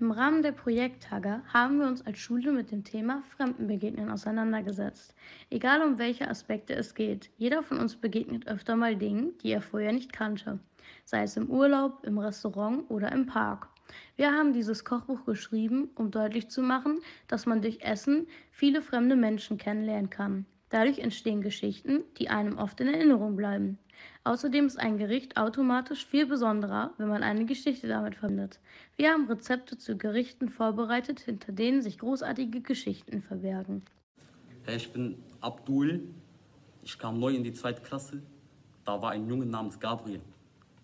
Im Rahmen der Projekttage haben wir uns als Schule mit dem Thema Fremdenbegegnen auseinandergesetzt. Egal um welche Aspekte es geht, jeder von uns begegnet öfter mal Dingen, die er vorher nicht kannte, sei es im Urlaub, im Restaurant oder im Park. Wir haben dieses Kochbuch geschrieben, um deutlich zu machen, dass man durch Essen viele fremde Menschen kennenlernen kann. Dadurch entstehen Geschichten, die einem oft in Erinnerung bleiben. Außerdem ist ein Gericht automatisch viel besonderer, wenn man eine Geschichte damit verbindet. Wir haben Rezepte zu Gerichten vorbereitet, hinter denen sich großartige Geschichten verbergen. Hey, ich bin Abdul. Ich kam neu in die zweite Klasse. Da war ein Junge namens Gabriel.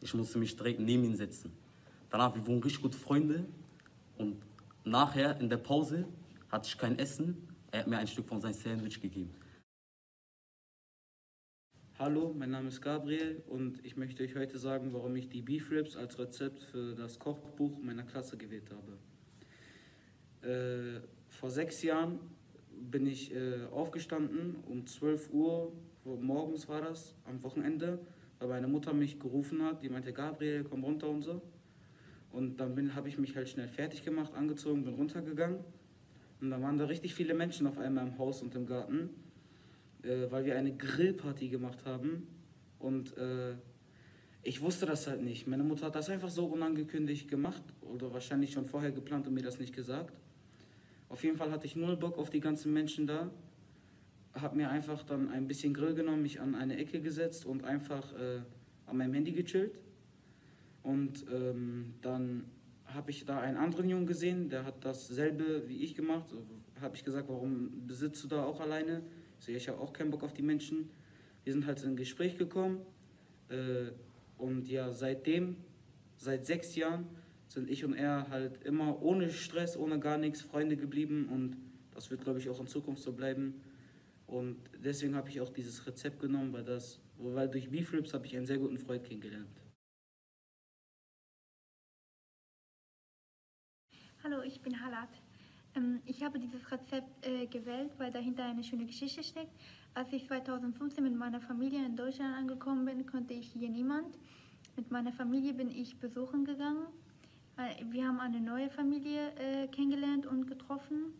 Ich musste mich direkt neben ihn setzen. Danach, wir wurden richtig gute Freunde. Und nachher in der Pause hatte ich kein Essen. Er hat mir ein Stück von seinem Sandwich gegeben. Hallo, mein Name ist Gabriel und ich möchte euch heute sagen, warum ich die Beef Ribs als Rezept für das Kochbuch meiner Klasse gewählt habe. Äh, vor sechs Jahren bin ich äh, aufgestanden, um 12 Uhr morgens war das, am Wochenende, weil meine Mutter mich gerufen hat, die meinte, Gabriel, komm runter und so. Und dann habe ich mich halt schnell fertig gemacht, angezogen, bin runtergegangen. Und dann waren da richtig viele Menschen auf einmal im Haus und im Garten äh, weil wir eine Grillparty gemacht haben. Und äh, ich wusste das halt nicht. Meine Mutter hat das einfach so unangekündigt gemacht oder wahrscheinlich schon vorher geplant und mir das nicht gesagt. Auf jeden Fall hatte ich null Bock auf die ganzen Menschen da. Hab mir einfach dann ein bisschen Grill genommen, mich an eine Ecke gesetzt und einfach äh, an meinem Handy gechillt. Und ähm, dann habe ich da einen anderen Jungen gesehen, der hat dasselbe wie ich gemacht. Habe ich gesagt, warum besitzt du da auch alleine? So, ich habe auch keinen Bock auf die Menschen. Wir sind halt in ein Gespräch gekommen. Äh, und ja, seitdem, seit sechs Jahren, sind ich und er halt immer ohne Stress, ohne gar nichts Freunde geblieben. Und das wird, glaube ich, auch in Zukunft so bleiben. Und deswegen habe ich auch dieses Rezept genommen, weil, das, weil durch Beef Ribs habe ich einen sehr guten Freund kennengelernt. Hallo, ich bin Halat. Ähm, ich habe dieses Rezept äh, gewählt, weil dahinter eine schöne Geschichte steckt. Als ich 2015 mit meiner Familie in Deutschland angekommen bin, konnte ich hier niemand. Mit meiner Familie bin ich besuchen gegangen. Wir haben eine neue Familie äh, kennengelernt und getroffen.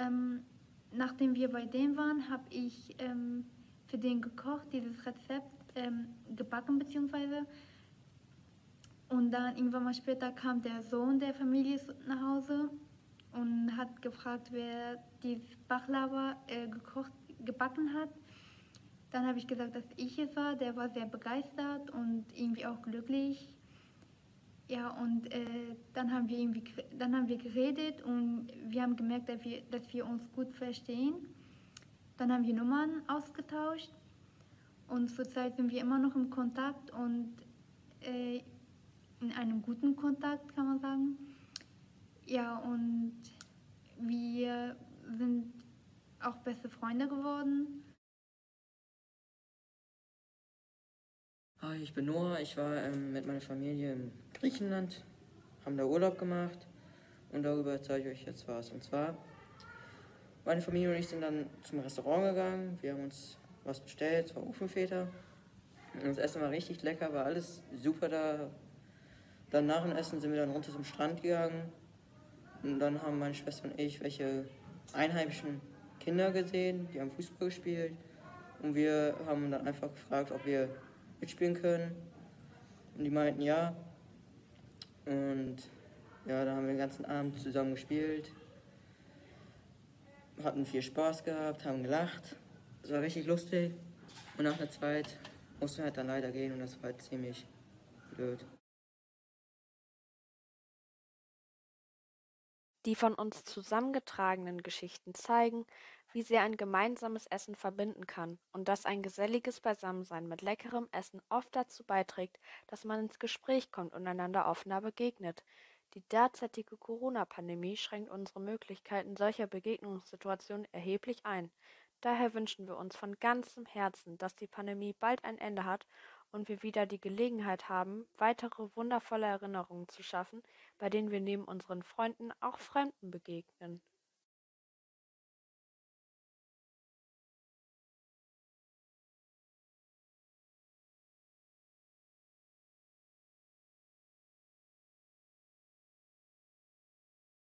Ähm, nachdem wir bei denen waren, habe ich ähm, für den gekocht, dieses Rezept ähm, gebacken bzw. Und dann irgendwann mal später kam der Sohn der Familie nach Hause und hat gefragt, wer die Bachlava äh, gekocht, gebacken hat. Dann habe ich gesagt, dass ich es war. Der war sehr begeistert und irgendwie auch glücklich. Ja, und äh, dann, haben wir irgendwie, dann haben wir geredet und wir haben gemerkt, dass wir, dass wir uns gut verstehen. Dann haben wir Nummern ausgetauscht und zurzeit sind wir immer noch im Kontakt und äh, in einem guten Kontakt, kann man sagen. Ja, und wir sind auch beste Freunde geworden. Hi, ich bin Noah. Ich war ähm, mit meiner Familie in Griechenland, haben da Urlaub gemacht und darüber zeige ich euch jetzt was. Und zwar, meine Familie und ich sind dann zum Restaurant gegangen. Wir haben uns was bestellt, es war Ofenfeta. Und das Essen war richtig lecker, war alles super da. Dann nach dem Essen sind wir dann runter zum Strand gegangen, und dann haben meine Schwester und ich welche einheimischen Kinder gesehen, die haben Fußball gespielt. Und wir haben dann einfach gefragt, ob wir mitspielen können. Und die meinten ja. Und ja, da haben wir den ganzen Abend zusammen gespielt. Hatten viel Spaß gehabt, haben gelacht. Es war richtig lustig. Und nach der Zeit mussten wir halt dann leider gehen und das war halt ziemlich blöd. Die von uns zusammengetragenen Geschichten zeigen, wie sehr ein gemeinsames Essen verbinden kann und dass ein geselliges Beisammensein mit leckerem Essen oft dazu beiträgt, dass man ins Gespräch kommt und einander offener begegnet. Die derzeitige Corona-Pandemie schränkt unsere Möglichkeiten solcher Begegnungssituationen erheblich ein. Daher wünschen wir uns von ganzem Herzen, dass die Pandemie bald ein Ende hat und wir wieder die Gelegenheit haben, weitere wundervolle Erinnerungen zu schaffen, bei denen wir neben unseren Freunden auch Fremden begegnen.